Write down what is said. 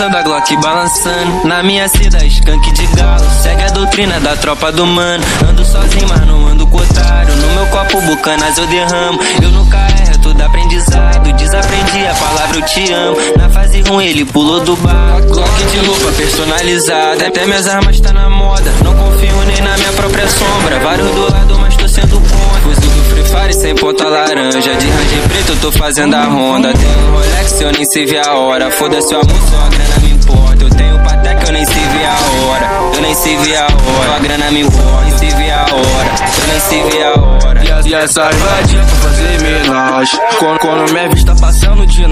Gostando da Glock balançando. Na minha seda, skunk de galo. Segue a doutrina da tropa do mano. Ando sozinho, mas não ando com. No meu copo bucanas eu derramo. Eu nunca erro, é tudo aprendizado. Desaprendi a palavra eu te amo. Na fase ruim ele pulou do bar. Glock de roupa personalizada. Até minhas armas tá na moda. Não confio nem na minha própria sombra. Vários do lado, mas tô sendo contra. Fuzil do Free Fire sem ponta laranja. De range preto eu tô fazendo a ronda. Tenho Rolex eu nem sei ver a hora. Foda-se o amor, só nem sei ver a hora. A grana me. Nem sei ver a hora. Eu nem sei ver a hora. E, a- e pra fazer menagem. Quando, quando minha vista passando de